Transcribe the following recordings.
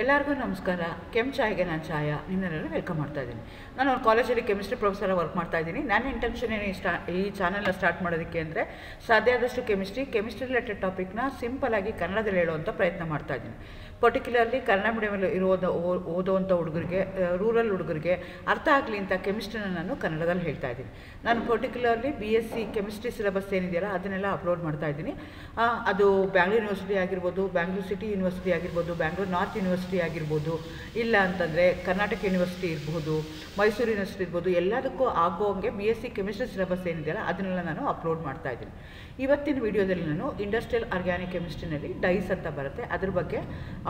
ಎಲ್ಲರಿಗೂ ನಮಸ್ಕಾರ. ಕೆಮ್ ಚಾಯ್ಗೆ ನಾನು ಚಾಯ. ನಿನ್ನೆಲ್ಲ ವೆಲ್ಕಮ್ ಮಾಡ್ತಾ ಇದ್ದೀನಿ. ನಾನು ಒಂದು ಕಾಲೇಜಲ್ಲಿ ಕೆಮಿಸ್ಟ್ರಿ ಪ್ರೊಫೆಸರ್ ವರ್ಕ್ ಮಾಡ್ತಾ ಇದ್ದೀನಿ. ನನ್ನ ಇಂಟೆನ್ಷನ್ ಏನು ಈ ಸ್ಟಾ ಈ ಚಾನಲ್ನ ಸ್ಟಾರ್ಟ್ ಮಾಡೋದಕ್ಕೆ ಅಂದರೆ ಸಾಧ್ಯ ಆದಷ್ಟು ಕೆಮಿಸ್ಟ್ರಿ ಕೆಮಿಸ್ಟ್ರಿ ರಿಲೇಟೆಡ್ ಟಾಪಿಕ್ನ ಆಗಿ ಕನ್ನಡದಲ್ಲಿ ಹೇಳುವಂಥ ಪ್ರಯತ್ನ ಮಾಡ್ತಾ ಇದ್ದೀನಿ. ಪರ್ಟಿಕ್ಯುಲರ್ಲಿ ಕನ್ನಡ ಮೀಡಿಯಮಲ್ಲಿ ಓ- ಓದೋವಂಥ ಹುಡುಗರಿಗೆ ರೂರಲ್ ಹುಡುಗರಿಗೆ ಅರ್ಥ ಆಗಲಿ ಅಂತ ಕೆಮಿಸ್ಟ್ರಿನ ನಾನು ಕನ್ನಡದಲ್ಲಿ ಹೇಳ್ತಾ ಇದ್ದೀನಿ. ನಾನು particularly B S C chemistry syllabus ಏನಿದೆಯಲ್ಲ ಅದನ್ನೆಲ್ಲ ಅಪ್ಲೋಡ್ ಮಾಡ್ತಾ ಇದ್ದೀನಿ. ಅದು ಬ್ಯಾಂಗ್ಳೂರ್ ಯೂನಿವರ್ಸಿಟಿ ಆಗಿರ್ಬೋದು ಬ್ಯಾಂಗ್ಳೂರ್ ಸಿಟಿ ಯೂನಿವರ್ಸಿಟಿ ಆಗಿರ್ಬೋದು ಬ್ಯಾಂಗ್ಳೂರ್ ನಾರ್ತ್ ಯೂನಿವರ್ಸಿಟಿ ಆಗಿರ್ಬೋದು, ಇಲ್ಲ ಅಂತಂದರೆ ಕರ್ನಾಟಕ ಯೂನಿವರ್ಸಿಟಿ ಇರ್ಬೋದು ಮೈಸೂರು ಯೂನಿವರ್ಸಿಟಿ ಇರ್ಬೋದು, ಎಲ್ಲದಕ್ಕೂ ಆಗೋಂಗೆ B S C chemistry syllabus ಏನಿದೆಯಲ್ಲ ಅದನ್ನೆಲ್ಲ ನಾನು ಅಪ್ಲೋಡ್ ಮಾಡ್ತಾ ಇದ್ದೀನಿ. ಇವತ್ತಿನ ವಿಡಿಯೋದಲ್ಲಿ ನಾನು ಇಂಡಸ್ಟ್ರಿಯಲ್ ಆರ್ಗ್ಯಾನಿಕ್ ಕೆಮಿಸ್ಟ್ರಿನಲ್ಲಿ ಡೈಸ್ ಅಂತ ಬರುತ್ತೆ. ಅದ್ರ ಬಗ್ಗೆ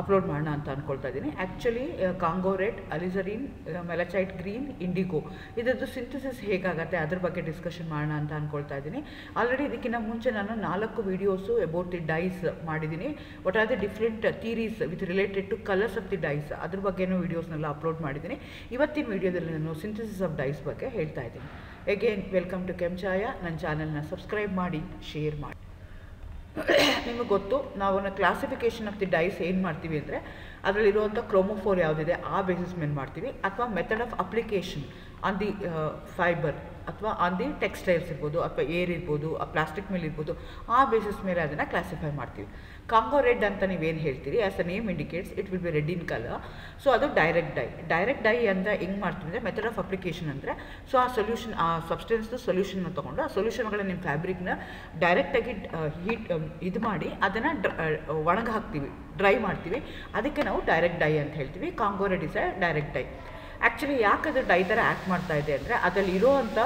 ಅಪ್ಲೋಡ್ ಮಾಡೋಣ ಅಂತ ಅಂದ್ಕೊಳ್ತಾ ಇದ್ದೀನಿ. Actually Congo red alizarin malachite green, indigo. ಇದರದ್ದು ಸಿಂಥಸಿಸ್ ಹೇಗಾಗತ್ತೆ? ಅದ್ರ ಬಗ್ಗೆ ಡಿಸ್ಕಷನ್ ಮಾಡೋಣ ಅಂತ ಅಂದ್ಕೊಳ್ತಾ ಇದ್ದೀನಿ. ಆಲ್ರೆಡಿ ಇದಕ್ಕಿಂತ ಮುಂಚೆ ನಾನು ನಾಲ್ಕು ವೀಡಿಯೋಸು ಅಬೌಟ್ ದಿ ಡೈಸ್ ಮಾಡಿದ್ದೀನಿ. What are the different theories with related to colours of the dyes ಅದ್ರ ಬಗ್ಗೆನೂ ವೀಡಿಯೋಸ್ನೆಲ್ಲ ಅಪ್ಲೋಡ್ ಮಾಡಿದ್ದೀನಿ. ಇವತ್ತಿನ ವೀಡಿಯೋದಲ್ಲಿ ನಾನು ಸಿಂಥಸಿಸ್ ಆಫ್ ಡೈಸ್ ಬಗ್ಗೆ ಹೇಳ್ತಾ ಇದ್ದೀನಿ. ಎಗೇನ್ ವೆಲ್ಕಮ್ ಟು ಕೆಂಚಾಯ ನನ್ನ ಚಾನಲ್ನ ಸಬ್ಸ್ಕ್ರೈಬ್ ಮಾಡಿ ಶೇರ್ ಮಾಡಿ. ನಿಮಗೆ ಗೊತ್ತು, ನಾವು ಕ್ಲಾಸಿಫಿಕೇಶನ್ ಆಫ್ ದಿ ಡೈಸ್ ಏನು ಮಾಡ್ತೀವಿ ಅಂದರೆ ಅದರಲ್ಲಿರುವಂಥ ಕ್ರೋಮೋಫೋರ್ ಯಾವುದಿದೆ, ಆ ಬೇಸಿಸ್ ಮೇಲೆ ಮಾಡ್ತೀವಿ. ಅಥವಾ method of application on the fibre ಅಥವಾ ಆನ್ ದಿ ಟೆಕ್ಸ್ಟೈಲ್ಸ್ ಇರ್ಬೋದು, ಅಥವಾ ಏರ್ ಇರ್ಬೋದು, ಆ ಪ್ಲಾಸ್ಟಿಕ್ ಮೇಲೆ ಇರ್ಬೋದು, ಆ ಬೇಸಿಸ್ ಮೇಲೆ ಅದನ್ನು ಕ್ಲಾಸಿಫೈ ಮಾಡ್ತೀವಿ. ಕಾಂಗೋ ರೆಡ್ ಅಂತ ನೀವೇನು ಹೇಳ್ತೀರಿ? As a name indicates it will be red in colour so ಅದು ಡೈರೆಕ್ಟ್ ಡೈ ಡೈರೆಕ್ಟ್ ಡೈ ಅಂದರೆ ಹೆಂಗೆ ಮಾಡ್ತೀವಿ ಅಂದರೆ ಮೆಥಡ್ ಆಫ್ ಅಪ್ಲಿಕೇಶನ್ ಅಂದರೆ ಸೊ ಆ ಸೊಲ್ಯೂಷನ್ ಆ ಸಬ್ಸ್ಟೆನ್ಸ್ದು ಸೊಲ್ಯೂಷನ್ನ ತೊಗೊಂಡು, ಆ ಸೊಲ್ಯೂಷನ್ಗಳನ್ನ ನಿಮ್ಮ ಫ್ಯಾಬ್ರಿಕ್ನ ಡೈರೆಕ್ಟಾಗಿ ಹೀಟ್ ಇದು ಮಾಡಿ, ಅದನ್ನು ಒಣಗಿ ಹಾಕ್ತೀವಿ ಡ್ರೈ ಮಾಡ್ತೀವಿ. ಅದಕ್ಕೆ ನಾವು ಡೈರೆಕ್ಟ್ ಡೈ ಅಂತ ಹೇಳ್ತೀವಿ. Congo red is a direct dye actually ಯಾಕೆ ಅದು ಥರ ಆ್ಯಕ್ಟ್ ಮಾಡ್ತಾ ಇದೆ ಅಂದರೆ ಅದರಲ್ಲಿ ಇರೋವಂಥ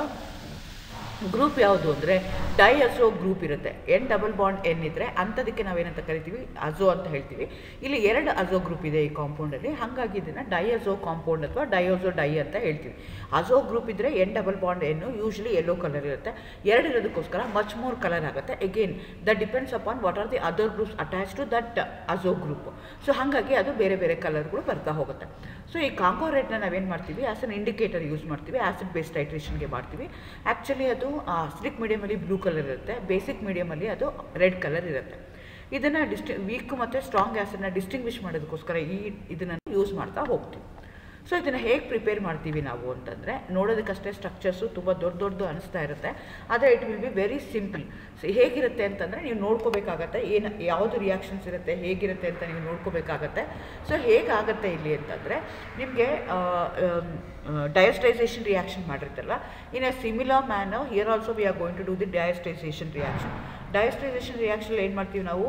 ಗ್ರೂಪ್ ಯಾವುದು ಅಂದರೆ ಡೈ ಅಜೋ ಗ್ರೂಪ್ ಇರುತ್ತೆ. ಎನ್ ಡಬಲ್ ಬಾಂಡ್ ಎನ್ ಇದ್ದರೆ ಅಂಥದಕ್ಕೆ ನಾವೇನಂತ ಕರಿತೀವಿ? ಅಜೋ ಅಂತ ಹೇಳ್ತೀವಿ. ಇಲ್ಲಿ ಎರಡು ಅಜೋ ಗ್ರೂಪ್ ಇದೆ ಈ ಕಾಂಪೌಂಡಲ್ಲಿ ಹಾಗಾಗಿ ಇದನ್ನು ಡೈ ಅಜೋ ಕಾಂಪೌಂಡ್ ಅಥವಾ ಡೈಯೋಜೋ ಡೈ ಅಂತ ಹೇಳ್ತೀವಿ. ಅಜೋ ಗ್ರೂಪ್ ಇದ್ದರೆ ಎನ್ ಡಬಲ್ ಬಾಂಡ್ ಎನ್ನು ಯೂಶ್ವಲಿ ಯೆಲ್ಲೋ ಕಲರ್ ಇರುತ್ತೆ. ಎರಡು ಇರೋದಕ್ಕೋಸ್ಕರ ಮಚ್ ಮೋರ್ ಕಲರ್ ಆಗುತ್ತೆ. Again the depends upon what are the other groups attach to that azo group. So ಹಾಗಾಗಿ ಅದು ಬೇರೆ ಬೇರೆ ಕಲರ್ಗಳು ಬರ್ತಾ ಹೋಗುತ್ತೆ. ಸೊ ಈ ಕಾಂಗೋ ರೆಡ್ನ ನಾವೇನು ಮಾಡ್ತೀವಿ? ಆಸ್ ಅನ್ ಇಂಡಿಕೇಟರ್ ಯೂಸ್ ಮಾಡ್ತೀವಿ. ಆ್ಯಸಿಡ್ ಬೇಸ್ಡ್ ಡೈಟ್ರೇಷನ್ಗೆ ಮಾಡ್ತೀವಿ. ಆ್ಯಕ್ಚುಲಿ ಅದು ಸ್ಲಿಕ್ ಮೀಡಿಯಮಲ್ಲಿ ಬ್ಲೂ ಕಲರ್ ಇರುತ್ತೆ ಬೇಸಿಕ್ ಮೀಡಿಯಮಲ್ಲಿ ಅದು ರೆಡ್ ಕಲರ್ ಇರುತ್ತೆ. ಇದನ್ನು ಡಿಸ್ಟಿ ವೀಕ್ ಮತ್ತು ಸ್ಟ್ರಾಂಗ್ ಆ್ಯಸಿಡ್ನ ಡಿಸ್ಟಿಂಗ್ವಿಶ್ ಮಾಡೋದಕ್ಕೋಸ್ಕರ ಈ ಇದನ್ನು ಯೂಸ್ ಮಾಡ್ತಾ ಹೋಗ್ತೀವಿ. ಸೊ ಇದನ್ನು ಹೇಗೆ ಪ್ರಿಪೇರ್ ಮಾಡ್ತೀವಿ ನಾವು ಅಂತಂದರೆ, ನೋಡೋದಕ್ಕಷ್ಟೇ ಸ್ಟ್ರಕ್ಚರ್ಸು ತುಂಬ ದೊಡ್ಡ ದೊಡ್ಡದು ಅನಿಸ್ತಾ ಇರುತ್ತೆ. ಆದರೆ it will be very simple so ಹೇಗಿರುತ್ತೆ ಅಂತಂದರೆ, ನೀವು ನೋಡ್ಕೋಬೇಕಾಗತ್ತೆ, ಏನು, ಯಾವುದು ರಿಯಾಕ್ಷನ್ಸ್ ಇರುತ್ತೆ, ಹೇಗಿರುತ್ತೆ ಅಂತ ನೀವು ನೋಡ್ಕೋಬೇಕಾಗತ್ತೆ. ಸೊ ಹೇಗಾಗತ್ತೆ ಇಲ್ಲಿ ಅಂತಂದರೆ, ನಿಮಗೆ diazotisation reaction ಮಾಡಿರ್ತಲ್ಲ in a similar manner here also we are going to do the diazotisation reaction diazotisation reaction ಏನು ಮಾಡ್ತೀವಿ ನಾವು?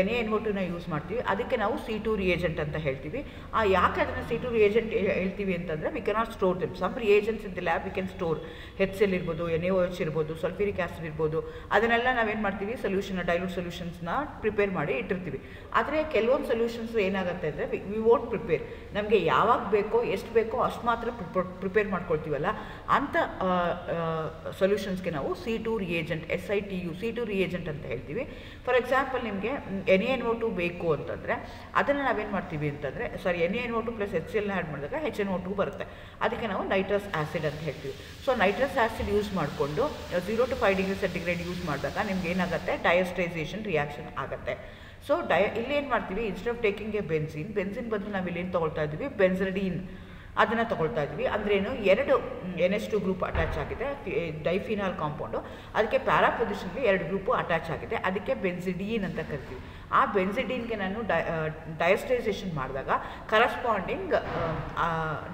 ಎನ್ ಎನ್ ಒಟುನ ಯೂಸ್ ಮಾಡ್ತೀವಿ. ಅದಕ್ಕೆ ನಾವು ಸಿ ಟು ರಿಯೇಜೆಂಟ್ ಅಂತ ಹೇಳ್ತೀವಿ. ಆ ಯಾಕೆ ಅದನ್ನು ಸಿ ಟು ರಿಯೇಜೆಂಟ್ ಹೇಳ್ತೀವಿ ಅಂತಂದರೆ we cannot store them some reagents in the lab we can store H L ಇರ್ಬೋದು ಎನ್ ಎ ಎಚ್ ಇರ್ಬೋದು ಸಲ್ಫ್ಯೂರಿಕ್ ಆ್ಯಸಿಡ್ ಇರ್ಬೋದು. ಅದನ್ನೆಲ್ಲ ನಾವೇನು ಮಾಡ್ತೀವಿ? ಸೊಲ್ಯೂಷನ್ ಡೈಲ್ಯೂಟ್ ಸೊಲ್ಯೂಷನ್ಸ್ನ ಪ್ರಿಪೇರ್ ಮಾಡಿ ಇಟ್ಟಿರ್ತೀವಿ. ಆದರೆ ಕೆಲವೊಂದು ಸೊಲ್ಯೂಷನ್ಸ್ ಏನಾಗುತ್ತೆ ಅಂದರೆ ವಿ ವೋಂಟ್ ಪ್ರಿಪೇರ್ ನಮಗೆ ಯಾವಾಗ ಬೇಕೋ, ಎಷ್ಟು ಬೇಕೋ ಅಷ್ಟು ಮಾತ್ರ ಪ್ರಿಪೇರ್ ಮಾಡ್ಕೊಳ್ತೀವಲ್ಲ? ಅಂಥ ಸೊಲ್ಯೂಷನ್ಸ್ಗೆ ನಾವು situ reagent S I T U situ reagent ಅಂತ ಹೇಳ್ತೀವಿ. ಫಾರ್ ಎಕ್ಸಾಂಪಲ್ ನಿಮಗೆ ಎನ್ ಎನ್ ಓ ಟು ಬೇಕು ಅಂತಂದರೆ ಅದನ್ನು ನಾವೇನು ಮಾಡ್ತೀವಿ ಅಂತಂದರೆ sorry N N O two plus H L add ಮಾಡಿದಾಗ ಹೆಚ್ ಎನ್ ಓ ಟು ಬರುತ್ತೆ. ಅದಕ್ಕೆ ನಾವು ನೈಟ್ರಸ್ ಆ್ಯಸಿಡ್ ಅಂತ ಹೇಳ್ತೀವಿ. ಸೊ ನೈಟ್ರಸ್ ಆ್ಯಸಿಡ್ ಯೂಸ್ ಮಾಡಿಕೊಂಡು zero to five degree centigrade use ಮಾಡಿದಾಗ ನಿಮ್ಗೆ ಏನಾಗುತ್ತೆ? ಡಯಸ್ಟೈಸೇಷನ್ ರಿಯಾಕ್ಷನ್ ಆಗುತ್ತೆ. ಸೊ ಡಯ ಇಲ್ಲಿ ಏನು ಮಾಡ್ತೀವಿ? Instead of taking a benzene benzene ಬದಲು ನಾವು ಏನು ತೊಗೊಳ್ತಾ ಇದ್ದೀವಿ? ಬೆನ್ಸಡಿನ್ ಅದನ್ನು ತೊಗೊಳ್ತಾ ಇದ್ವಿ. ಅಂದ್ರೇನು ಎರಡು N S two group attach ಆಗಿದೆ. Diphenol compound. ಅದಕ್ಕೆ ಪ್ಯಾರಾ ಪೊಸಿಷನ್ಗೆ ಎರಡು ಗ್ರೂಪು ಅಟ್ಯಾಚ್ ಆಗಿದೆ. ಅದಕ್ಕೆ ಬೆನ್ಸಿಡೀನ್ ಅಂತ ಕರಿತೀವಿ. ಆ ಬೆನ್ಸಿಡೀನ್ಗೆ ನಾನು ಡೈ ಡಯಸ್ಟೈಸೇಷನ್ ಮಾಡಿದಾಗ ಕರಸ್ಪಾಂಡಿಂಗ್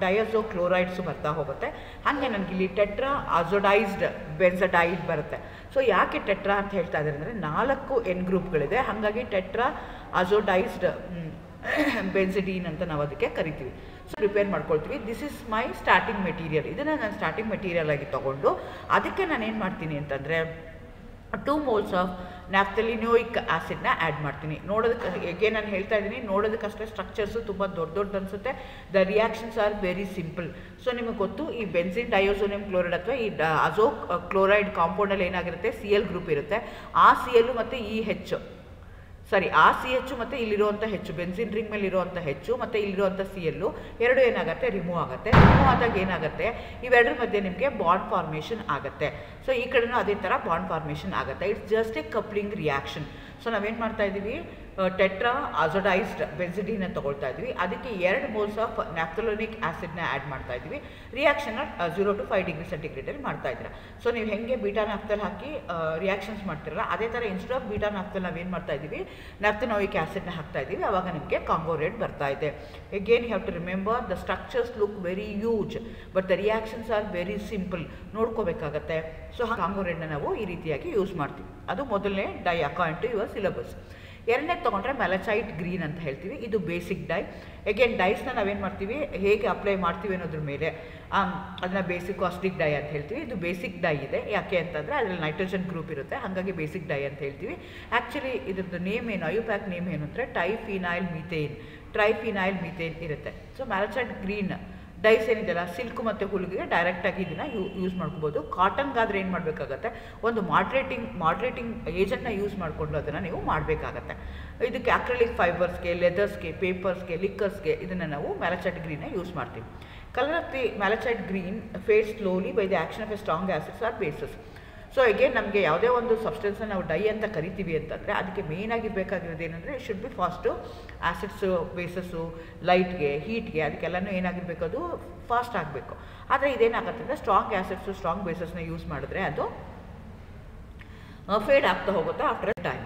ಡಯಸೋ ಕ್ಲೋರೈಡ್ಸು ಬರ್ತಾ ಹೋಗುತ್ತೆ. ಹಾಗೆ ನನಗಿಲ್ಲಿ ಟೆಟ್ರಾ ಅಜೋಡೈಸ್ಡ್ ಬೆನ್ಸಡೈಡ್ ಬರುತ್ತೆ. ಸೊ ಯಾಕೆ ಟೆಟ್ರಾ ಅಂತ ಹೇಳ್ತಾ ಇದ್ದಾರೆ ಅಂದರೆ ನಾಲ್ಕು ಎನ್ ಗ್ರೂಪ್ಗಳಿದೆ. ಹಾಗಾಗಿ ಟೆಟ್ರಾ ಅಜೋಡೈಸ್ಡ್ ಬೆನ್ಸಿಡೀನ್ ಅಂತ ನಾವು ಅದಕ್ಕೆ ಕರಿತೀವಿ. ಸೊ ಪ್ರಿಪೇರ್ ಮಾಡ್ಕೊಳ್ತೀವಿ. This is my starting material ಇದನ್ನು ನಾನು ಸ್ಟಾರ್ಟಿಂಗ್ ಮೆಟೀರಿಯಲ್ ಆಗಿ ತೊಗೊಂಡು ಅದಕ್ಕೆ ನಾನು ಏನು ಮಾಡ್ತೀನಿ ಅಂತಂದರೆ ಟೂ ಮೋಲ್ಸ್ ಆಫ್ ನ್ಯಾಫ್ತಲಿನೋಯಿಕ್ ಆ್ಯಸಿಡ್ನ ಆ್ಯಡ್ ಮಾಡ್ತೀನಿ. ನೋಡೋದಕ್ಕೆ ಹೇಗೆ ನಾನು ಹೇಳ್ತಾ ಇದ್ದೀನಿ ನೋಡೋದಕ್ಕಷ್ಟೇ ಸ್ಟ್ರಕ್ಚರ್ಸು ತುಂಬ ದೊಡ್ಡ ದೊಡ್ಡ ಅನಿಸುತ್ತೆ. The reactions are very simple so ನಿಮಗೆ ಗೊತ್ತು, ಈ ಬೆನ್ಸಿನ್ ಡಯೋಸೋನಿಯಂ ಕ್ಲೋರೈಡ್ ಅಥವಾ ಈ ಅಜೋ ಕ್ಲೋರೈಡ್ ಕಾಂಪೌಂಡಲ್ಲಿ ಏನಾಗಿರುತ್ತೆ? ಸಿ ಎಲ್ ಗ್ರೂಪ್ ಇರುತ್ತೆ. ಆ ಸಿ ಎಲ್ಲು ಮತ್ತು ಈ ಹೆಚ್ಚು ಸಾರಿ, ಆ ಸಿ ಹೆಚ್ಚು ಮತ್ತು ಇಲ್ಲಿರುವಂಥ ಹೆಚ್ಚು ಬೆನ್ಸಿನ್ ರಿಂಗ್ ಮೇಲೆ ಇರುವಂಥ ಹೆಚ್ಚು ಮತ್ತು ಇಲ್ಲಿರುವಂಥ ಸಿ ಎಲ್ಲು ಎರಡು ಏನಾಗುತ್ತೆ? ರಿಮೂವ್ ಆಗುತ್ತೆ. ರಿಮೂವ್ ಆದಾಗ ಏನಾಗುತ್ತೆ? ಇವೆರಡರ ಮಧ್ಯೆ ನಿಮಗೆ ಬಾಂಡ್ ಫಾರ್ಮೇಷನ್ ಆಗುತ್ತೆ. ಸೊ ಈ ಕಡೆನೂ ಅದೇ ಥರ ಬಾಂಡ್ ಫಾರ್ಮೇಷನ್ ಆಗುತ್ತೆ. It's just a coupling reaction so ನಾವೇನು ಮಾಡ್ತಾ ಇದ್ದೀವಿ ಟೆಟ್ರಾ ಅಜೊಡೈಸ್ಡ್ ಬೆನ್ಸಿಡಿನ ತಗೊಳ್ತಾ ಇದ್ವಿ. ಅದಕ್ಕೆ ಎರಡು ಮೋಲ್ಸ್ ಆಫ್ ನ್ಯಾಪ್ಥಲೋನಿಕ್ ಆ್ಯಸಿಡ್ನ ಆ್ಯಡ್ ಮಾಡ್ತಾ ಇದ್ವಿ. ರಿಯಾಕ್ಷನ್ನ ಜೀರೋ ಟು ಫೈವ್ ಡಿಗ್ರಿ ಸೆಂಟಿಗ್ರೇಡಲ್ಲಿ ಮಾಡ್ತಾ ಇದ್ದೀರಾ ಸೊ ನೀವು ಹೆಂಗೆ ಬೀಟಾ ನಾಫ್ತಲ್ ಹಾಕಿ ರಿಯಾಕ್ಷನ್ಸ್ ಮಾಡ್ತಿರಲ್ಲ, ಅದೇ ಥರ ಇನ್ಸ್ಟೆಡ್ ಆಫ್ ಬೀಟಾ ನಾಫ್ತಲ್ ನಾವೇನು ಮಾಡ್ತಾ ಇದ್ದೀವಿ ನ್ಯಾಪ್ಥನೋಯಿಕ್ ಆ್ಯಸಿಡ್ನ ಹಾಕ್ತಾ ಇದ್ದೀವಿ ಅವಾಗ ನಿಮಗೆ ಕಾಂಗೋ ರೇಟ್ ಬರ್ತಾ ಇದೆ. Again have to remember the structures look very huge but the reactions are very simple ನೋಡ್ಕೋಬೇಕಾಗತ್ತೆ. So Congo ರೇಟ್ನ ನಾವು ಈ ರೀತಿಯಾಗಿ ಯೂಸ್ ಮಾಡ್ತೀವಿ. ಅದು ಮೊದಲನೇ dye according to your syllabus ಎರಡನೇ ತೊಗೊಂಡ್ರೆ ಮೆಲಚೈಟ್ ಗ್ರೀನ್ ಅಂತ ಹೇಳ್ತೀವಿ. ಇದು ಬೇಸಿಕ್ ಡೈ. ಎಗೇನ್ ಡೈಸ್ನ ನಾವೇನು ಮಾಡ್ತೀವಿ? ಹೇಗೆ ಅಪ್ಲೈ ಮಾಡ್ತೀವಿ ಅನ್ನೋದ್ರ ಮೇಲೆ ಅದನ್ನ ಬೇಸಿಕ್ ಕಾಸ್ಟಿಕ್ ಡೈ ಅಂತ ಹೇಳ್ತೀವಿ. ಇದು ಬೇಸಿಕ್ ಡೈ ಇದೆ. ಯಾಕೆ ಅಂತಂದರೆ ಅದರಲ್ಲಿ ನೈಟ್ರೋಜನ್ ಗ್ರೂಪ್ ಇರುತ್ತೆ. ಹಾಗಾಗಿ ಬೇಸಿಕ್ ಡೈ ಅಂತ ಹೇಳ್ತೀವಿ. ಆ್ಯಕ್ಚುಲಿ ಇದ್ರದ್ದು ನೇಮ್ ಏನು? ಅಯುಪ್ಯಾಕ್ ನೇಮ್ ಏನು ಅಂದರೆ ಟೈಫಿನೈಲ್ ಮೀಥೇನ್ ಟ್ರೈಫಿನೈಲ್ ಮೀಥೇನ್ ಇರುತ್ತೆ. ಸೊ ಮ್ಯಾಲಚೈಟ್ ಗ್ರೀನ್ ಡೈಸ್ ಏನಿದೆಯಲ್ಲ ಸಿಲ್ಕ್ ಮತ್ತು ಹುಲ್ಗಿಗೆ ಡೈರೆಕ್ಟಾಗಿ ಇದನ್ನು ಯೂ ಯೂಸ್ ಮಾಡ್ಕೋಬೋದು. ಕಾಟನ್ಗಾದ್ರೆ ಏನು ಮಾಡಬೇಕಾಗತ್ತೆ? ಒಂದು ಮಾಡ್ರೇಟಿಂಗ್ ಮಾಡ್ರೇಟಿಂಗ್ ಏಜೆಂಟ್ನ ಯೂಸ್ ಮಾಡಿಕೊಂಡು ಅದನ್ನು ನೀವು ಮಾಡಬೇಕಾಗತ್ತೆ. ಇದಕ್ಕೆ ಅಕ್ರಲಿಕ್ ಫೈಬರ್ಸ್ಗೆ ಲೆದರ್ಸ್ಗೆ ಪೇಪರ್ಸ್ಗೆ ಲಿಕ್ಕರ್ಸ್ಗೆ ಇದನ್ನು ನಾವು ಮ್ಯಾಲಚೈಟ್ ಗ್ರೀನ ಯೂಸ್ ಮಾಡ್ತೀವಿ. Colour of the malachite green fade slowly by the action of a strong acids or bases so again ನಮಗೆ ಯಾವುದೇ ಒಂದು ಸಬ್ಸ್ಟೆನ್ಸನ್ನು ನಾವು ಡೈ ಅಂತ ಕರಿತೀವಿ ಅಂತಂದರೆ, ಅದಕ್ಕೆ ಮೇಯ್ನಾಗಿ ಬೇಕಾಗಿರೋದು ಏನಂದರೆ should be fast acids bases ಲೈಟ್ಗೆ ಹೀಟ್ಗೆ ಅದಕ್ಕೆಲ್ಲನೂ ಏನಾಗಿರಬೇಕು ಅದು ಫಾಸ್ಟ್ ಆಗಬೇಕು. ಆದರೆ ಇದೇನಾಗುತ್ತೆ ಅಂದರೆ ಸ್ಟ್ರಾಂಗ್ ಆ್ಯಸಿಡ್ಸು ಸ್ಟ್ರಾಂಗ್ ಬೇಸಸ್ನ ಯೂಸ್ ಮಾಡಿದ್ರೆ ಅದು ಫೇಡ್ ಆಗ್ತಾ ಹೋಗುತ್ತೆ ಆಫ್ಟರ್ ಟೈಮ್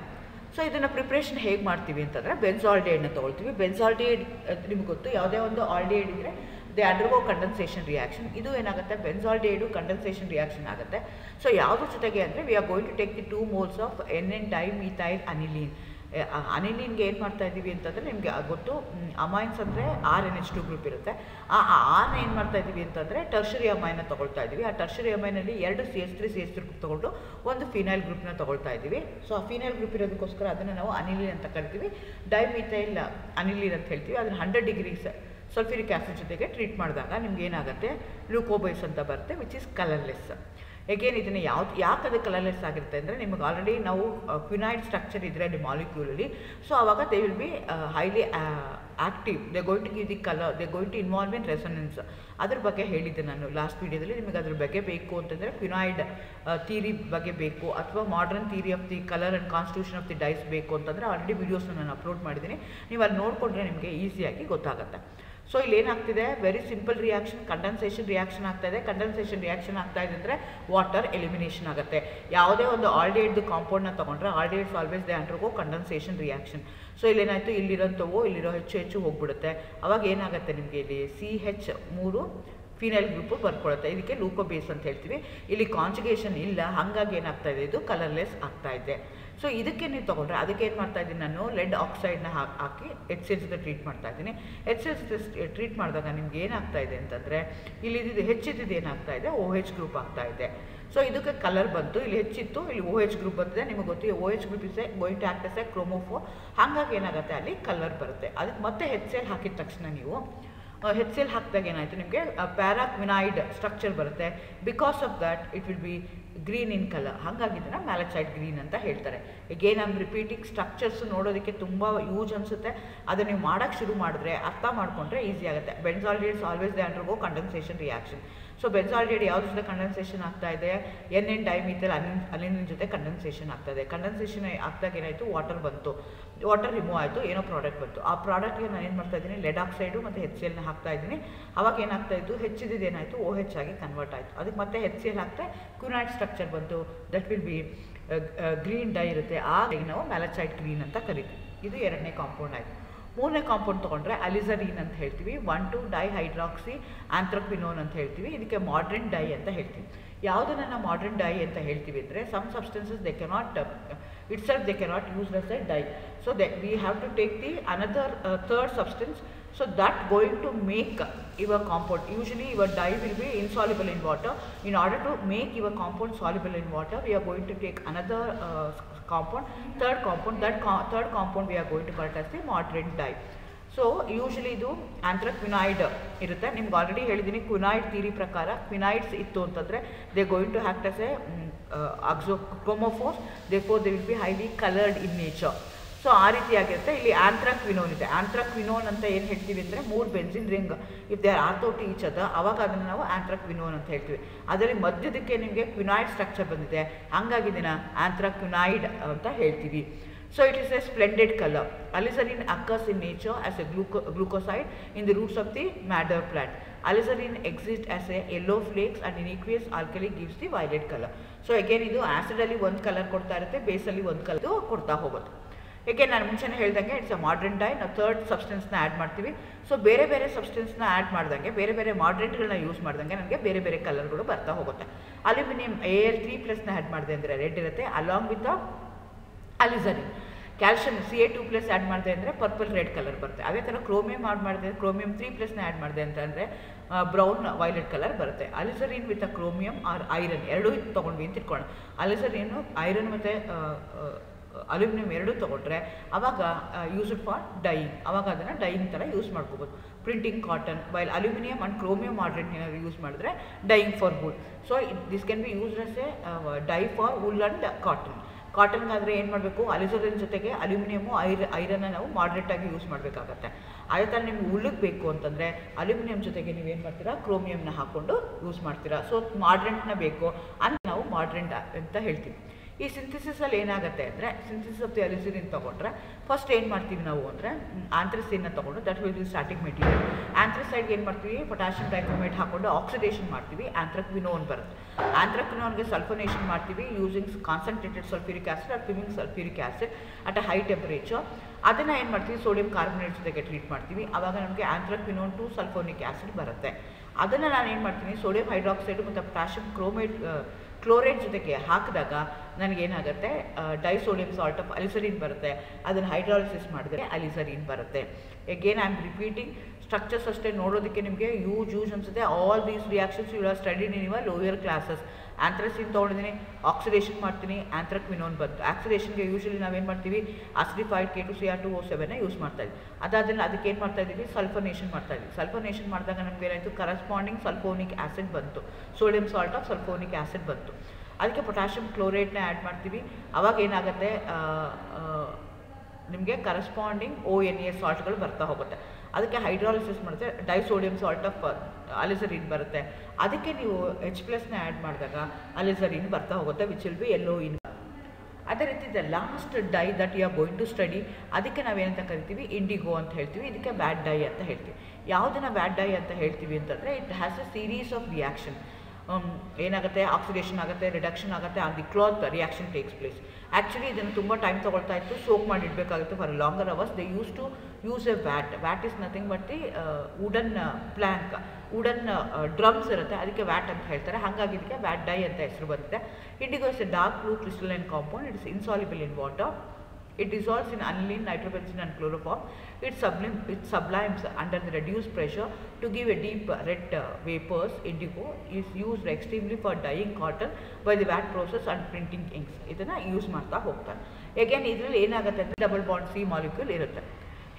ಸೊ ಇದನ್ನು ಪ್ರಿಪ್ರೇಷನ್ ಹೇಗೆ ಮಾಡ್ತೀವಿ ಅಂತಂದರೆ ಬೆನ್ಸಾಲ್ಡೇಡ್ನ ತೊಗೊಳ್ತೀವಿ. ಬೆನ್ಸಾಲ್ಡೇಡ್ ನಿಮ್ಗೆ ಗೊತ್ತು, ಯಾವುದೇ ಒಂದು ಆಲ್ಡಿಹೈಡ್ ಇದ್ದರೆ ದೇ ಅಂಡರ್ಗೋ ಕಂಡೆನ್ಸೇಷನ್ ರಿಯಾಕ್ಷನ್ ಇದು ಏನಾಗುತ್ತೆ? ಬೆನ್ಸಾಲ್ಡೇಡು ಕಂಡೆನ್ಸೇಷನ್ ರಿಯಾಕ್ಷನ್ ಆಗುತ್ತೆ. ಸೊ ಯಾವುದ್ರ ಜೊತೆಗೆ ಅಂದರೆ we are going to take the two moles of N N dimethyl aniline ಅನಿಲಿನ್ಗೆ ಏನು ಮಾಡ್ತಾ ಇದ್ದೀವಿ ಅಂತಂದರೆ, ನಿಮಗೆ ಗೊತ್ತು ಅಮೈನ್ಸ್ ಅಂದರೆ R N H two group ಇರುತ್ತೆ. ಆ ಆರ್ನ ಏನು ಮಾಡ್ತಾ ಇದ್ದೀವಿ ಅಂತಂದರೆ ಟರ್ಷರಿ ಅಮೈನ ತೊಗೊಳ್ತಾ ಇದ್ದೀವಿ. ಆ ಟರ್ಷರಿ ಅಮೈನಲ್ಲಿ ಎರಡು C S three C S three group ತೊಗೊಂಡು ಒಂದು ಫಿನೈಲ್ ಗ್ರೂಪ್ನ ತೊಗೊಳ್ತಾ ಇದ್ದೀವಿ. ಸೊ ಆ ಫಿನೈಲ್ ಗ್ರೂಪ್ ಇರೋದಕ್ಕೋಸ್ಕರ ಅದನ್ನು ನಾವು ಅನಿಲಿನ್ ಅಂತ ಕರಿತೀವಿ. ಡೈಮಿಥೈಲ್ ಅನಿಲಿನ್ ಅಂತ ಹೇಳ್ತೀವಿ. ಅದನ್ನು ಹಂಡ್ರೆಡ್ ಡಿಗ್ರೀಸ್ ಸಲ್ಫ್ಯೂರಿಕ್ ಆ್ಯಸಿಡ್ ಜೊತೆಗೆ ಟ್ರೀಟ್ ಮಾಡಿದಾಗ ನಿಮ್ಗೆ ಏನಾಗುತ್ತೆ? ಲ್ಯೂಕೋಬೈಸ್ ಅಂತ ಬರುತ್ತೆ ವಿಚ್ ಈಸ್ ಕಲರ್ಲೆಸ್ ಎಗೇನ್ ಇದನ್ನು ಯಾವ್ದು ಯಾಕೆ ಅದು ಕಲರ್ಲೆಸ್ ಆಗಿರುತ್ತೆ ಅಂದರೆ ನಿಮಗೆ ಆಲ್ರೆಡಿ ನಾವು ಕ್ವಿನೈಡ್ ಸ್ಟ್ರಕ್ಚರ್ ಇದ್ದರೆ ಅಲ್ಲಿ ಮಾಲಿಕ್ಯೂಲಲ್ಲಿ ಸೊ ಆವಾಗ they will be highly active they going to give the colour they going to involve in resonance ಅದ್ರ ಬಗ್ಗೆ ಹೇಳಿದ್ದೆ ನಾನು ಲಾಸ್ಟ್ ವೀಡಿಯೋದಲ್ಲಿ ನಿಮಗೆ ಅದ್ರ ಬಗ್ಗೆ ಬೇಕು ಅಂತಂದರೆ ಕ್ವಿನಾಯ್ಡ್ ಥೀರಿ ಬಗ್ಗೆ ಬೇಕು ಅಥವಾ modern theory of the colour and constitution of the dyes ಬೇಕು ಅಂತಂದರೆ ಆಲ್ರೆಡಿ ವೀಡಿಯೋಸ್ನ ನಾನು ಅಪ್ಲೋಡ್ ಮಾಡಿದ್ದೀನಿ. ನೀವು ಅಲ್ಲಿ ನೋಡಿಕೊಂಡ್ರೆ ನಿಮಗೆ ಈಸಿಯಾಗಿ ಗೊತ್ತಾಗುತ್ತೆ. ಸೊ ಇಲ್ಲಿ ಏನಾಗ್ತಿದೆ very simple reaction condensation reaction ಆಗ್ತಾ ಇದೆ ಕಂಡೆನ್ಸೇಷನ್ ರಿಯಾಕ್ಷನ್ ಆಗ್ತಾ ಇದೆ ಅಂದರೆ ವಾಟರ್ ಎಲಿಮಿನೇಷನ್ ಆಗುತ್ತೆ. ಯಾವುದೇ ಒಂದು ಆಲ್ಡೇಡ್ದು ಕಾಂಪೌಂಡ್ನ ತೊಗೊಂಡ್ರೆ aldehydes always they undergo condensation reaction so ಇಲ್ಲೇನಾಯಿತು? ಇಲ್ಲಿರೋಂಥವು ಇಲ್ಲಿರೋ ಹೆಚ್ಚು ಹೆಚ್ಚು ಹೋಗ್ಬಿಡುತ್ತೆ. ಅವಾಗ ಏನಾಗುತ್ತೆ ನಿಮಗೆ ಇಲ್ಲಿ? ಸಿ ಹೆಚ್ ಮೂರು ಫಿನೈಲ್ ಗ್ರೂಪು ಬರ್ಕೊಳ್ಳುತ್ತೆ ಇದಕ್ಕೆ ಲೂಕೋ ಬೇಸ್ ಅಂತ ಹೇಳ್ತೀವಿ. ಇಲ್ಲಿ ಕಾನ್ಜುಗೇಷನ್ ಇಲ್ಲ. ಹಾಗಾಗಿ ಏನಾಗ್ತಾ ಇದೆ? ಇದು ಕಲರ್ಲೆಸ್ ಆಗ್ತಾ ಇದೆ. ಸೊ ಇದಕ್ಕೆ ನೀವು ತೊಗೊಂಡ್ರೆ ಅದಕ್ಕೆ ಏನು ಮಾಡ್ತಾ ಇದ್ದೀನಿ ನಾನು ಲೆಡ್ ಆಕ್ಸೈಡ್ನ ಹಾಕಿ ಎಚ್ ಜೊತೆ ಟ್ರೀಟ್ ಮಾಡ್ತಾ ಇದ್ದೀನಿ. ಎಚ್ ಎಲ್ ಟ್ರೀಟ್ ಮಾಡಿದಾಗ ನಿಮ್ಗೆ ಏನಾಗ್ತಾ ಇದೆ ಅಂತಂದರೆ, ಇಲ್ಲಿ ಇದು ಹೆಚ್ಚಿದ್ದು ಏನಾಗ್ತಾ ಇದೆ? ಓ ಎಚ್ ಗ್ರೂಪ್ ಆಗ್ತಾ ಇದೆ. ಸೊ ಇದಕ್ಕೆ ಕಲರ್ ಬಂತು. ಇಲ್ಲಿ ಹೆಚ್ಚಿತ್ತು ಇಲ್ಲಿ ಓ ಎಚ್ ಗ್ರೂಪ್ ಬಂದಿದೆ. ನಿಮಗೆ ಗೊತ್ತು O H group is going to act a chromophore ಹಾಗಾಗಿ ಏನಾಗುತ್ತೆ? ಅಲ್ಲಿ ಕಲರ್ ಬರುತ್ತೆ. ಅದಕ್ಕೆ ಮತ್ತೆ ಹೆಚ್ ಎಲ್ ಹಾಕಿದ ತಕ್ಷಣ ನೀವು ಹೆಚ್ ಎಲ್ ಹಾಕಿದಾಗ ಏನಾಯಿತು? ನಿಮಗೆ ಪ್ಯಾರಾಕ್ವಿನೈಡ್ ಸ್ಟ್ರಕ್ಚರ್ ಬರುತ್ತೆ. Because of that it will be green in colour ಹಾಗಾಗಿ ಇದನ್ನು ಮ್ಯಾಲಚೈಡ್ ಗ್ರೀನ್ ಅಂತ ಹೇಳ್ತಾರೆ. ಎಗೇನ್ ನಮ್ಮ ರಿಪೀಟಿಂಗ್ ಸ್ಟ್ರಕ್ಚರ್ಸ್ ನೋಡೋದಕ್ಕೆ ತುಂಬ ಯೂಸ್ ಅನಿಸುತ್ತೆ. ಅದನ್ನು ನೀವು ಮಾಡೋಕ್ಕೆ ಶುರು ಮಾಡಿದ್ರೆ, ಅರ್ಥ ಮಾಡಿಕೊಂಡ್ರೆ ಈಸಿ ಆಗುತ್ತೆ. Benzaldehydes always they undergo condensation reaction so benzaldehyde ಯಾವ್ದ್ರ ಜೊತೆ ಕಂಡೆನ್ಸೇಷನ್ ಆಗ್ತಾ ಇದೆ? ಎನ್ ಎನ್ ಡೈಮಿಥಲ್ ಅನಿನ್ ಅನಿಲಿನ್ ಜೊತೆ ಕಂಡೆನ್ಸೇಷನ್ ಆಗ್ತಾ ಇದೆ ಕಂಡೆನ್ಸೇಷನ್ ಆಗ್ದಾಗ ಏನಾಯಿತು? ವಾಟರ್ ಬಂತು. ವಾಟರ್ ರಿಮೂವ್ ಆಯಿತು. ಏನೋ ಪ್ರಾಡಕ್ಟ್ ಬಂತು. ಆ ಪ್ರಾಡಕ್ಟ್ಗೆ ನಾನು ಏನು ಮಾಡ್ತಾ ಇದ್ದೀನಿ? ಲೆಡ್ ಆಕ್ಸೈಡು ಮತ್ತು ಹೆಚ್ ಸಿ ಎಲ್ನ ಹಾಕ್ತಾ ಇದ್ದೀನಿ. ಅವಾಗ ಏನಾಗ್ತಾ ಇತ್ತು? ಹೆಚ್ಚಿದ್ದು ಏನಾಯಿತು? ಓ ಹೆಚ್ ಆಗಿ ಕನ್ವರ್ಟ್ ಆಯಿತು. ಅದಕ್ಕೆ ಮತ್ತೆ ಹೆಚ್ ಸಿ ಎಲ್ ಹಾಕ್ತೆ ಕ್ಯುನೈಟ್ ಸ್ಟ್ರಕ್ಚರ್ ಬಂತು. That will be green dye ಇರುತ್ತೆ. ಆ ನಾವು ಮ್ಯಾಲಚೈಟ್ ಗ್ರೀನ್ ಅಂತ ಕರಿತೀವಿ. ಇದು ಎರಡನೇ ಕಾಂಪೌಂಡ್ ಆಯಿತು. ಮೂರನೇ ಕಾಂಪೌಂಡ್ ತೊಗೊಂಡ್ರೆ ಅಲಿಸರೀನ್ ಅಂತ ಹೇಳ್ತೀವಿ one two dihydroxy anthraquinone ಅಂತ ಹೇಳ್ತೀವಿ ಇದಕ್ಕೆ ಮಾಡ್ರನ್ ಡೈ ಅಂತ ಹೇಳ್ತೀವಿ ಯಾವುದನ್ನು ನಾವು ಮಾಡ್ರನ್ ಡೈ ಅಂತ ಹೇಳ್ತೀವಿ ಅಂದರೆ some substances they cannot itself they cannot use thus a dye so they we have to take the another third substance so that going to make your compound usually your dye will be insoluble in water in order to make your compound soluble in water we are going to take another uh, compound, third compound, that co- third compound we are going to call it as the moderate dye. So usually ಇದು anthraquinoid ಇರುತ್ತೆ. ನಿಮ್ಗೆ already ಹೇಳಿದ್ದೀನಿ ಕ್ವಿನಾಯ್ಡ್ theory ಪ್ರಕಾರ quinoids ಇತ್ತು ಅಂತಂದರೆ they going to act as a auxo chromophores therefore they will be highly coloured in nature so ಆ ರೀತಿಯಾಗಿರುತ್ತೆ ಇಲ್ಲಿ ಆಂಥ್ರಾಕ್ವಿನೋನ್ ಇದೆ. ಆಂಥ್ರಾಕ್ವಿನೋನ್ ಅಂತ ಏನು ಹೇಳ್ತೀವಿ ಅಂದರೆ ಮೂರು benzene ring if they are ortho to each other ಅವಾಗ ಅದನ್ನು ನಾವು ಆಂಥ್ರಾಕ್ವಿನೋನ್ ಅಂತ ಹೇಳ್ತೀವಿ. ಅದರಲ್ಲಿ ಮಧ್ಯದಕ್ಕೆ ನಿಮಗೆ ಕ್ವಿನಾಯ್ಡ್ ಸ್ಟ್ರಕ್ಚರ್ ಬಂದಿದೆ. ಹಂಗಾಗಿ ಇದನ್ನು ಆಂಥ್ರಾಕ್ವಿನಾಯ್ಡ್ ಅಂತ ಹೇಳ್ತೀವಿ. So it is a splendid colour alizarin occurs in nature as a gluco glucoside in the roots of the madder plant alizarin exist as a yellow flakes and in aqueous alkali gives the violet colour so again ಇದು ಆ್ಯಸಿಡಲ್ಲಿ ಒಂದು colour ಕೊಡ್ತಾ ಇರುತ್ತೆ ಬೇಸಲ್ಲಿ ಒಂದು colour ಕೊಡ್ತಾ ಹೋಗುತ್ತೆ. ಏಕೆ, ನಾನು ಮುಂಚೆನೇ ಹೇಳ್ದಂಗೆ ಇಟ್ಸ್ ಅ ಮಾಡ್ರನ್ ಡೈ ನಾವು ಥರ್ಡ್ ಸಬ್ಸ್ಟೆನ್ಸ್ನ ಆ್ಯಡ್ ಮಾಡ್ತೀವಿ. ಸೊ ಬೇರೆ ಬೇರೆ ಸಬ್ಸ್ಟೆನ್ಸ್ನ ಆ್ಯಡ್ ಮಾಡ್ದಂಗೆ, ಬೇರೆ ಬೇರೆ ಮಾಡ್ರೆಂಟ್ಗಳನ್ನ ಯೂಸ್ ಮಾಡ್ದಂಗೆ ನನಗೆ ಬೇರೆ ಬೇರೆ ಕಲರ್ಗಳು ಬರ್ತಾ ಹೋಗುತ್ತೆ. ಅಲ್ಯೂಮಿನಿಯಂ ಎಲ್ ತ್ರೀ ಪ್ಲಸ್ನ ಆ್ಯಡ್ ಮಾಡಿದೆ ಅಂದರೆ ರೆಡ್ ಇರುತ್ತೆ along with alizarin calcium C A two plus add ಮಾಡಿದೆ ಅಂದರೆ ಪರ್ಪಲ್ ರೆಡ್ ಕಲರ್ ಬರುತ್ತೆ. ಅದೇ ಥರ ಕ್ರೋಮಿಯಂ ಆ್ಯಡ್ ಮಾಡಿದೆ ಕ್ರೋಮಿಯಂ ತ್ರೀ ಪ್ಲಸ್ನ ಆ್ಯಡ್ ಮಾಡಿದೆ ಅಂತ ಅಂದರೆ ಬ್ರೌನ್ ವೈಲೆಟ್ ಕಲರ್ ಬರುತ್ತೆ. Alizarin with a chromium or iron ಎರಡೂ ತೊಗೊಂಡ್ವಿ ಅಂತ ಇಟ್ಕೊಳ್ಳೋಣ ಅಲಿಸರಿನು ಐರನ್ ಮತ್ತು ಅಲ್ಯೂಮಿನಿಯಂ ಎರಡೂ ತೊಗೊಂಡ್ರೆ ಅವಾಗ ಯೂಸ್ಡ್ ಫಾರ್ ಡೈಯಿಂಗ್ ಅವಾಗ ಅದನ್ನು ಡೈಯಿಂಗ್ ಥರ ಯೂಸ್ ಮಾಡ್ಕೋಬೋದು. Printing cotton while aluminium and chromium moderate ಏನಾದ್ರು ಯೂಸ್ ಮಾಡಿದ್ರೆ dyeing for wood so this can be used as a dye for wool and cotton ಕಾಟನ್ಗಾದರೆ ಏನು ಮಾಡಬೇಕು? ಅಲಿಸೋದ್ರ ಜೊತೆಗೆ ಅಲ್ಯೂಮಿನಿಯಮು, ಐರ್, ಐರನ್ನ ನಾವು ಮಾಡ್ರೇಟಾಗಿ ಯೂಸ್ ಮಾಡಬೇಕಾಗತ್ತೆ. ಅದೇ ಥರ ನಿಮ್ಗೆ ಉಳ್ಳಕ್ಕೆ ಬೇಕು ಅಂತಂದರೆ ಅಲ್ಯೂಮಿನಿಯಂ ಜೊತೆಗೆ ನೀವೇನು ಮಾಡ್ತೀರಾ? ಕ್ರೋಮಿಯಂನ ಹಾಕ್ಕೊಂಡು ಯೂಸ್ ಮಾಡ್ತೀರಾ. ಸೊ ಮಾಡ್ರೆಂಟ್ನ ಬೇಕು ಅಂತ ನಾವು ಮಾಡ್ರೆಂಟ್ ಅಂತ ಹೇಳ್ತೀವಿ. ಈ ಸಿಂಥಿಸಿಸಲ್ಲಿ ಏನಾಗುತ್ತೆ ಅಂದರೆ ಸಿಂಥಿಸಿಸ್ ಆಫ್ ದಿ ಅಲಿಸಿರಿನ್ ತೊಗೊಂಡ್ರೆ ಫಸ್ಟ್ ಏನು ಮಾಡ್ತೀವಿ ನಾವು ಅಂದರೆ ಆಂಥ್ರಸಿನ್ನ ತೊಗೊಂಡು that will be starting material ಆಂಥ್ರಸೈಡ್ಗೆ ಏನು ಮಾಡ್ತೀವಿ ಪೊಟ್ಯಾಷಿಯಂ ಡೈಕ್ರೋಮೇಟ್ ಹಾಕೊಂಡು ಆಕ್ಸಿಡೇಷನ್ ಮಾಡ್ತೀವಿ ಆಂಥ್ರಕ್ವಿನೋನ್ ಬರುತ್ತೆ. ಆಂಥ್ರಕ್ವಿನೋನ್ಗೆ ಸಲ್ಫನೇಷನ್ ಮಾಡ್ತೀವಿ using concentrated sulphuric acid or fuming sulphuric acid at a high temperature ಅದನ್ನು ಏನು ಮಾಡ್ತೀವಿ ಸೋಡಿಯಂ ಕಾರ್ಬೊನೇಟ್ ಜೊತೆಗೆ ಟ್ರೀಟ್ ಮಾಡ್ತೀವಿ. ಆವಾಗ ನಮಗೆ ಆಂಥ್ರಕ್ವಿನೋನ್ ಟು ಸಲ್ಫೋನಿಕ್ ಆಸಿಡ್ ಬರುತ್ತೆ. ಅದನ್ನು ನಾನು ಏನು ಮಾಡ್ತೀನಿ ಸೋಡಿಯಂ ಹೈಡ್ರಾಕ್ಸೈಡ್ ಮತ್ತು ಪೊಟ್ಯಾಷಿಯಂ ಕ್ರೋಮೇಟ್ ಕ್ಲೋರೈಡ್ ಜೊತೆಗೆ ಹಾಕಿದಾಗ ನನಗೇನಾಗುತ್ತೆ ಡೈಸೋಡಿಯಂ ಸಾಲ್ಟ್ ಆಫ್ ಅಲಿಸರಿನ್ ಬರುತ್ತೆ. ಅದನ್ನು ಹೈಡ್ರಾಲಿಸಿಸ್ ಮಾಡಿದ್ರೆ ಅಲಿಸರಿನ್ ಬರುತ್ತೆ. Again I am repeating structures ಅಷ್ಟೇ ನೋಡೋದಕ್ಕೆ ನಿಮಗೆ ಯೂಜ್ ಯೂಜ್ ಅನ್ಸುತ್ತೆ. All these reactions you are study in your lower classes anthracene ತೊಗೊಂಡಿದ್ದೀನಿ ಆಕ್ಸಿಡೇಷನ್ ಮಾಡ್ತೀನಿ ಆಂಥ್ರಕ್ವಿನೋನ್ ಬಂತು. ಆಕ್ಸಿಡೇಷನ್ಗೆ ಯೂಶಲಿ ನಾವೇನು ಮಾಡ್ತೀವಿ acidified K two C R two O ಸೆವೆನ್ನ use ಮಾಡ್ತಾ ಇದ್ವಿ. ಅದಾದ್ಮೇಲೆ ಅದಕ್ಕೆ ಏನು ಮಾಡ್ತಾ ಇದ್ದೀವಿ ಸಲ್ಫನೇಷನ್ ಮಾಡ್ತಾ ಇದ್ವಿ. ಸಲ್ಫನೇಷನ್ ಮಾಡಿದಾಗ ನಮ್ಗೆ ಏನಾಯಿತು ಕರೆಸ್ಪಾಂಡಿಂಗ್ ಸಲ್ಫೋನಿಕ್ ಆ್ಯಸಿಡ್ ಬಂತು. Sodium salt of sulphonic acid ಬಂತು. ಅದಕ್ಕೆ ಪೊಟ್ಯಾಷಿಯಂ ಕ್ಲೋರೈಡ್ನ ಆ್ಯಡ್ ಮಾಡ್ತೀವಿ. ಅವಾಗ ಏನಾಗುತ್ತೆ ನಿಮಗೆ ಕರಸ್ಪಾಂಡಿಂಗ್ ಓ ಎನ್ ಎ ಸಾಲ್ಟ್ಗಳು ಬರ್ತಾ ಹೋಗುತ್ತೆ. ಅದಕ್ಕೆ ಹೈಡ್ರಾಲಿಸಿಸ್ ಮಾಡಿದ್ರೆ ಡೈಸೋಡಿಯಂ ಸಾಲ್ಟ್ ಆಫ್ ಅಲಿಸರಿನ್ ಬರುತ್ತೆ. ಅದಕ್ಕೆ ನೀವು ಎಚ್ ಪ್ಲಸ್ನ ಆ್ಯಡ್ ಮಾಡಿದಾಗ ಅಲಿಸರಿನ್ ಬರ್ತಾ ಹೋಗುತ್ತೆ which will be yellow in ಅದೇ ರೀತಿ the last dye that you are going to study ಅದಕ್ಕೆ ನಾವೇನಂತ ಕರಿತೀವಿ? ಇಂಡಿಗೋ ಅಂತ ಹೇಳ್ತೀವಿ. ಇದಕ್ಕೆ ಬ್ಯಾಡ್ ಡೈ ಅಂತ ಹೇಳ್ತೀವಿ. ಯಾವುದನ್ನ ಬ್ಯಾಡ್ ಡೈ ಅಂತ ಹೇಳ್ತೀವಿ ಅಂತಂದರೆ it has a series of reaction ಏನಾಗುತ್ತೆ? ಆಕ್ಸಿಡೇಷನ್ ಆಗುತ್ತೆ ರಿಡಕ್ಷನ್ ಆಗುತ್ತೆ on the cloth reaction takes place actually ಇದನ್ನು ತುಂಬ ಟೈಮ್ ತೊಗೊಳ್ತಾ ಇತ್ತು. ಸೋಕ್ ಮಾಡಿ ಇಡಬೇಕಾಗುತ್ತೆ for longer hours they use to use a vat vat is nothing but the wooden plank wooden drums ಇರುತ್ತೆ. ಅದಕ್ಕೆ ವ್ಯಾಟ್ ಅಂತ ಹೇಳ್ತಾರೆ. ಹಾಗಾಗಿ ಇದಕ್ಕೆ ವ್ಯಾಟ್ ಡೈ ಅಂತ ಹೆಸರು ಬರುತ್ತೆ. Indigo is a dark blue crystalline compound it's insoluble in water It dissolves in aniline, nitrobenzene and chloroform. It, sublim, it sublimes under the reduced pressure to give a deep uh, red uh, vapors. Indigo is used extremely for dyeing cotton by the VAT process and printing inks. ಇದನ್ನು use ಮಾಡ್ತಾ ಹೋಗ್ತಾರೆ again ಇದರಲ್ಲಿ ಏನಾಗುತ್ತೆ ಅಂದರೆ double bond C molecule ಇರುತ್ತೆ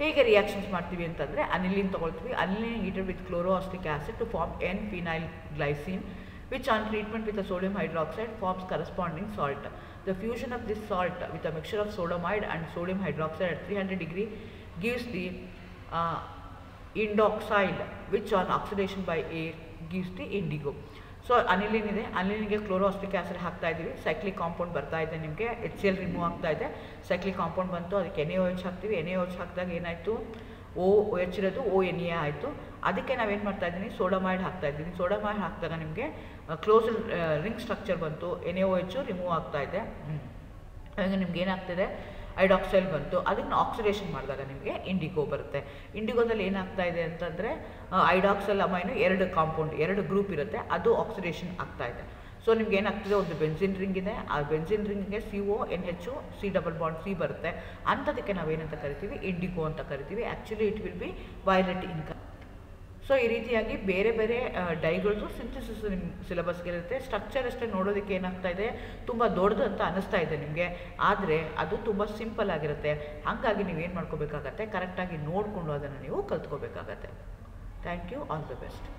ಹೇಗೆ reactions ಮಾಡ್ತೀವಿ ಅಂತಂದರೆ ಅನಿಲಿನ್ ತೊಗೊಳ್ತೀವಿ aniline heated with chloroacetic acid to form N phenyl glycine on treatment with the sodium hydroxide forms corresponding salt. The fusion of this salt with a mixture of sodomide and sodium hydroxide at 300 degree gives the uh, indoxide which on oxidation by air gives the indigo. So aniline ಇದೆ ಅನಿಲಿನ್ಗೆ ಕ್ಲೋರೋಸ್ಟಿಕ್ acid ಹಾಕ್ತಾ ಇದ್ದೀವಿ cyclic compound ಬರ್ತಾ ಇದೆ ನಿಮಗೆ H C L remove ಆಗ್ತಾ ಇದೆ cyclic compound ಬಂತು ಅದಕ್ಕೆ ಎನ್ ಎ ಎಚ್ ಹಾಕ್ತೀವಿ ಎನ್ ಎ ಎಚ್ ಹಾಕಿದಾಗ ಏನಾಯಿತು ಓ ಎಚ್ ಇರೋದು ಓ ಎನ್ ಎ ಆಯಿತು. ಅದಕ್ಕೆ ನಾವೇನು ಮಾಡ್ತಾ ಇದ್ದೀನಿ? ಸೋಡಾಮೈಡ್ ಹಾಕ್ತಾ ಇದ್ದೀನಿ. ಸೋಡಾಮಾಯ್ಡ್ ಹಾಕಿದಾಗ ನಿಮಗೆ ಕ್ಲೋಸ್ ರಿಂಗ್ ಸ್ಟ್ರಕ್ಚರ್ ಬಂತು. N A O H remove ಆಗ್ತಾ ಇದೆ. ಹಾಗೆ ನಿಮ್ಗೆ ಏನಾಗ್ತಿದೆ? ಐಡಾಕ್ಸೈಲ್ ಬಂತು. ಅದನ್ನು ಆಕ್ಸಿಡೇಷನ್ ಮಾಡಿದಾಗ ನಿಮಗೆ ಇಂಡಿಗೋ ಬರುತ್ತೆ. ಇಂಡಿಗೋದಲ್ಲಿ ಏನಾಗ್ತಾ ಇದೆ ಅಂತಂದರೆ ಐಡಾಕ್ಸಲ್ ಅಮೈನು ಎರಡು ಕಾಂಪೌಂಡ್, ಎರಡು ಗ್ರೂಪ್ ಇರುತ್ತೆ. ಅದು ಆಕ್ಸಿಡೇಷನ್ ಆಗ್ತಾ ಇದೆ. ಸೊ ನಿಮ್ಗೆ ಏನಾಗ್ತದೆ? ಒಂದು ಬೆನ್ಸಿನ್ ರಿಂಗ್ ಇದೆ. ಆ ಬೆನ್ಸಿನ್ ರಿಂಗ್ಗೆ ಸಿ ಒ ಎನ್ ಹೆಚ್ಚು ಸಿ ಡಬಲ್ ಬಾಂಡ್ ಸಿ ಬರುತ್ತೆ. ಅಂಥದಕ್ಕೆ ನಾವೇನಂತ ಕರಿತೀವಿ? ಇಂಡಿಗೋ ಅಂತ ಕರಿತೀವಿ. Actually it will be violet in colour so ಈ ರೀತಿಯಾಗಿ ಬೇರೆ ಬೇರೆ ಡೈಗಳದ್ದು ಸಿಂಥಸಿಸ್ ನಿಮ್ಮ ಸಿಲೆಬಸ್ಗೆ ಇರುತ್ತೆ. ಸ್ಟ್ರಕ್ಚರ್ ಅಷ್ಟೇ ನೋಡೋದಕ್ಕೆ ಏನಾಗ್ತಾ ಇದೆ? ತುಂಬ ದೊಡ್ಡದು ಅಂತ ಅನ್ನಿಸ್ತಾ ಇದೆ ನಿಮಗೆ. ಆದರೆ, ಅದು ತುಂಬ ಸಿಂಪಲ್ ಆಗಿರುತ್ತೆ. ಹಾಗಾಗಿ ನೀವು ಏನು ಮಾಡ್ಕೋಬೇಕಾಗತ್ತೆ? ಕರೆಕ್ಟಾಗಿ ನೋಡಿಕೊಂಡು ಅದನ್ನು ನೀವು ಕಲ್ತ್ಕೋಬೇಕಾಗತ್ತೆ. Thank you all the best